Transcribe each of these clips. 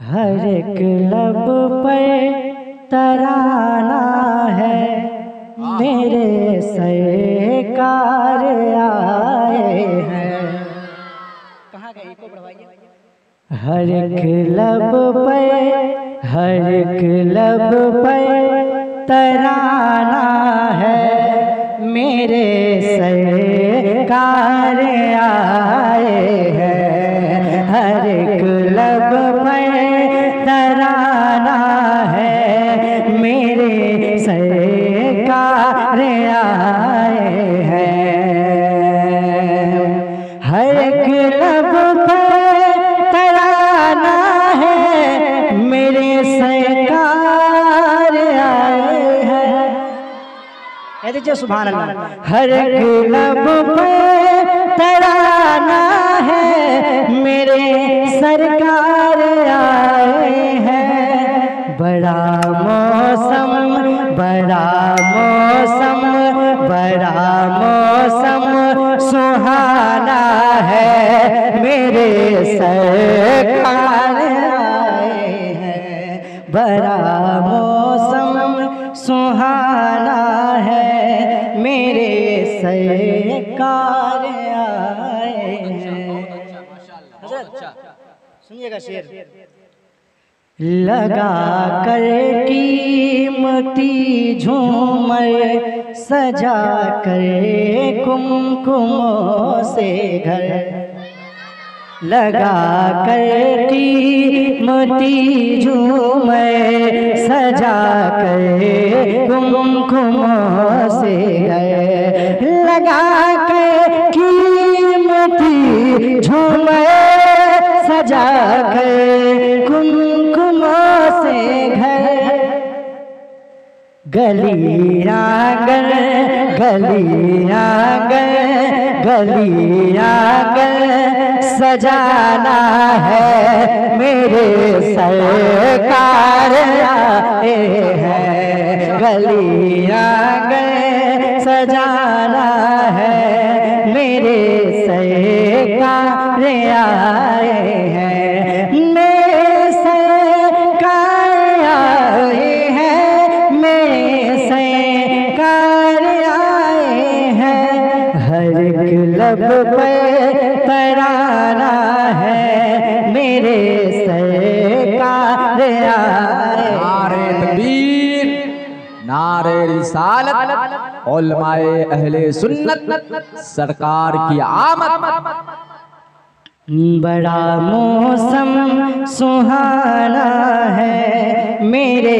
हर एक लब पर तराना है। मेरे सरकार आए हैं। कहाँ गए? को बढ़वाइए। हर एक लब पर हर एक लब पर तराना सरकार आए हैं। हर एक लब पर तराना है, मेरे सरकार आए हैं। सुभान अल्लाह हर एक लब पे तराना है, मेरे सरकार मौसम, बड़ा मौसम बड़ा मौसम, सुहाना है। मेरे सरकार आए हैं। बड़ा मौसम, सुहाना है। मेरे सरकार आए हैं। सुनिएगा शेर। लगा कर कीमती झूमर सजा कर कुमकुमों से घर। लगा कर कीमती झूमर सजा कर कुमकुमों से घर। लगा कर कीमती झूमर सजा कर कुमकुमों से घर। गली आँगन गली आँगन गली आँगन सजाना है मेरे सरकार। आए हैं गली आँगन सजाना है मेरे सरकार। आए लब पे तराना है मेरे सरकार आए नारे तकबीर नारे रिसालत उलमाए अहले सुन्नत सरकार की आमद। बड़ा मौसम सुहाना है मेरे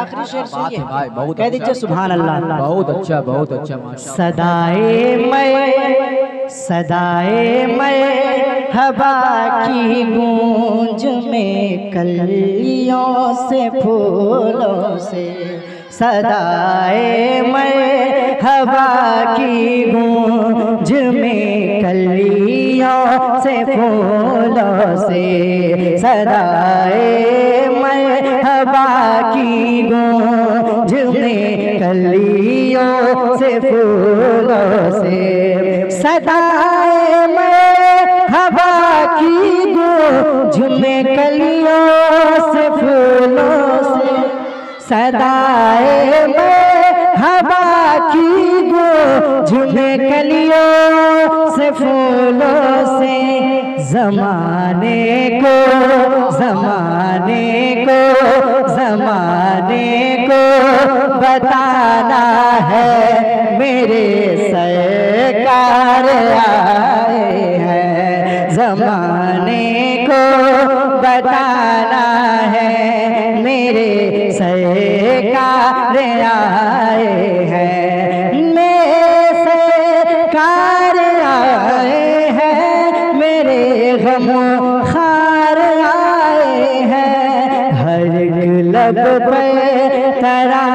आखिरी शेर बात है भाई, बहुत कह दीजिए अच्छा। सुभान अल्लाह बहुत अच्छा बहुत अच्छा सदाए मैं सदाए मैं हवा की गूंज में कलियों से फूलों से। सदाए मैं हवा की गूंज में कलियों से फूलों से। सदाए सदाए मैं हवा की गूंज में कलियों से सदाए मैं हवा की कलियों से फूलों से जमाने को जमाने को जमाने को बताना है मेरे सरकार आए हैं। जमाने को बताना है, मेरे सरकार आए हैं। मेरे आए हैं, मेरे आए हैं। हर लब पे तरा